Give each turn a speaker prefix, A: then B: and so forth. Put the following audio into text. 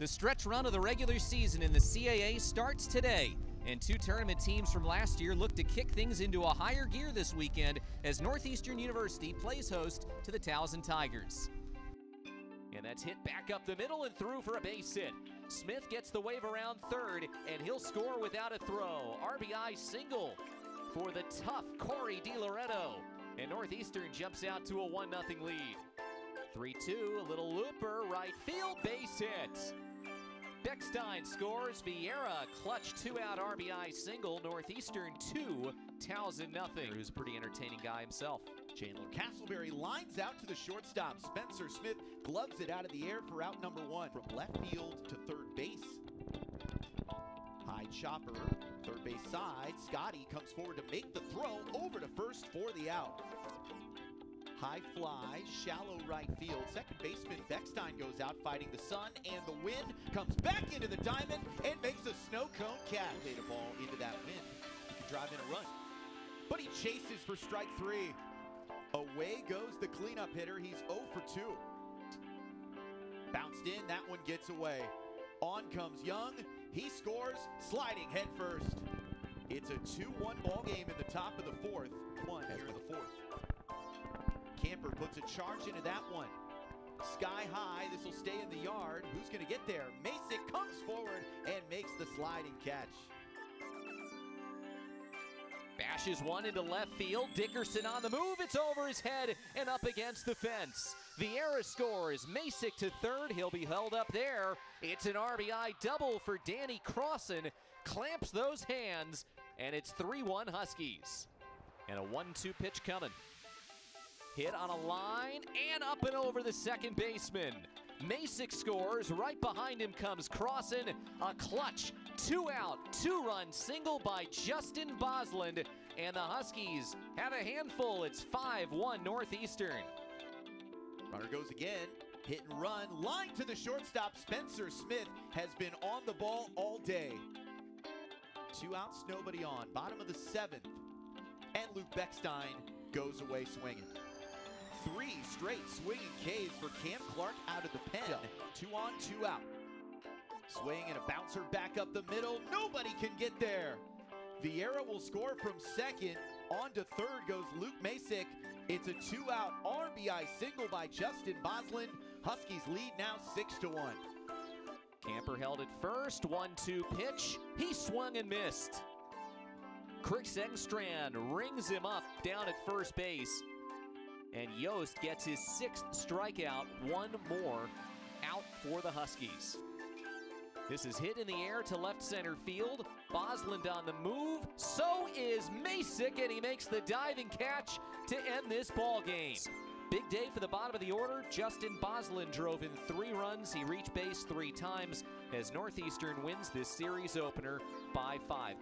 A: The stretch run of the regular season in the CAA starts today, and two tournament teams from last year look to kick things into a higher gear this weekend as Northeastern University plays host to the Towson Tigers. And that's hit back up the middle and through for a base hit. Smith gets the wave around third, and he'll score without a throw. RBI single for the tough Corey DiLoretto. And Northeastern jumps out to a 1 0 lead. 3 2, a little looper, right field base hit. Beckstein scores. Vieira clutch two out RBI single. Northeastern 2, Towson nothing. Who's a pretty entertaining guy himself.
B: Chandler Castleberry lines out to the shortstop. Spencer Smith gloves it out of the air for out number one. From left field to third base. High chopper, third base side. Scotty comes forward to make the throw over to first for the out. High fly, shallow right field. Second baseman Beckstein goes out fighting the sun and the wind. Comes back into the diamond and makes a snow cone catch. Played a ball into that wind. He can drive in a run. But he chases for strike three. Away goes the cleanup hitter. He's 0 for 2. Bounced in, that one gets away. On comes Young. He scores, sliding head first. It's a 2-1 ball game in the top of the fourth. A charge into that one. Sky high, this will stay in the yard. Who's going to get there? Masick comes forward and makes the sliding catch.
A: Bashes one into left field. Dickerson on the move. It's over his head and up against the fence. Vieira scores. Masick to third. He'll be held up there. It's an RBI double for Danny Crossan. Clamps those hands, and it's 3 1 Huskies. And a 1 2 pitch coming. Hit on a line and up and over the second baseman. Masick scores. Right behind him comes Crossan. A clutch, two out, two run single by Justin Bosland. And the Huskies have a handful. It's 5 1 Northeastern.
B: Runner goes again. Hit and run. Line to the shortstop. Spencer Smith has been on the ball all day. Two outs, nobody on. Bottom of the seventh. And Luke Beckstein goes away swinging. Three straight swinging Ks for Cam Clark out of the pen. Two on, two out. Swing and a bouncer back up the middle. Nobody can get there. Vieira will score from second. On to third goes Luke Masick. It's a two-out RBI single by Justin Bosland. Huskies lead now six to one.
A: Camper held it first. One-two pitch. He swung and missed. Chris Engstrand rings him up down at first base. And Yost gets his sixth strikeout, one more out for the Huskies. This is hit in the air to left center field. Bosland on the move. So is Masick, and he makes the diving catch to end this ball game. Big day for the bottom of the order. Justin Bosland drove in three runs. He reached base three times as Northeastern wins this series opener by five.